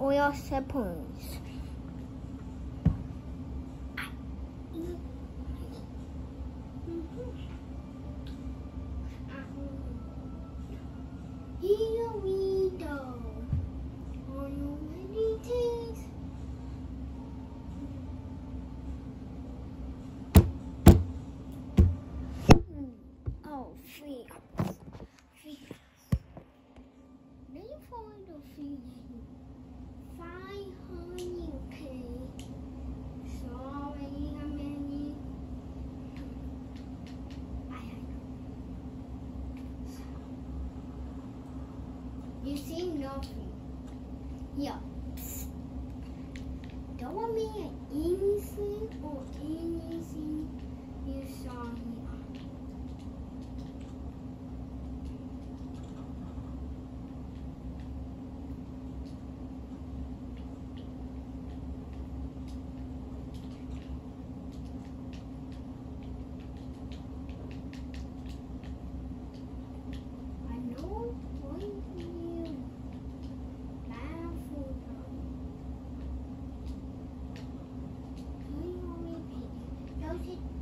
oil samples. You seem naughty. Yeah. Don't want me anything or anything you saw me.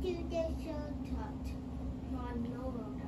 do they show taught Von Novo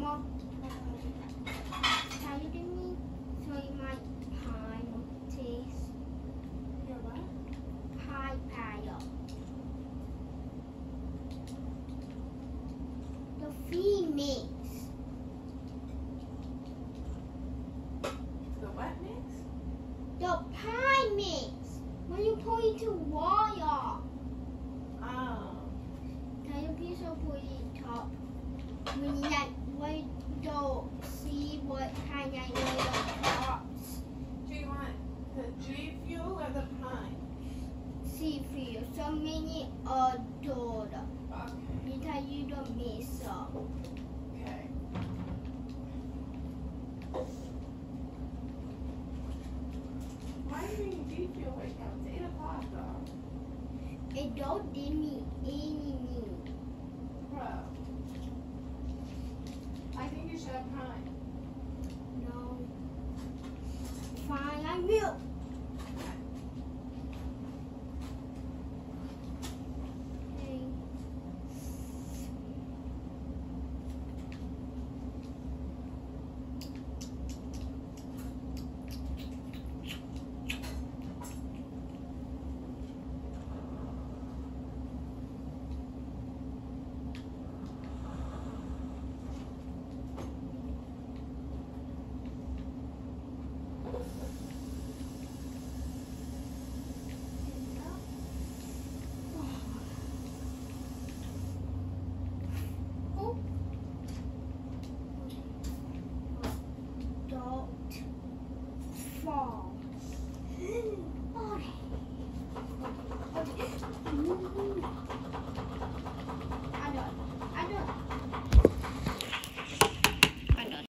some of me, so you might pie taste. Your what? Pie pie. The female. You. So many adore. Okay. You don't miss up. Okay. Why are you eating G fuel right? It's 8 o'clock though. It don't give me anything. Bro. I think you should have pine. No. Fine, I will. Okay. Oh. Don't fall.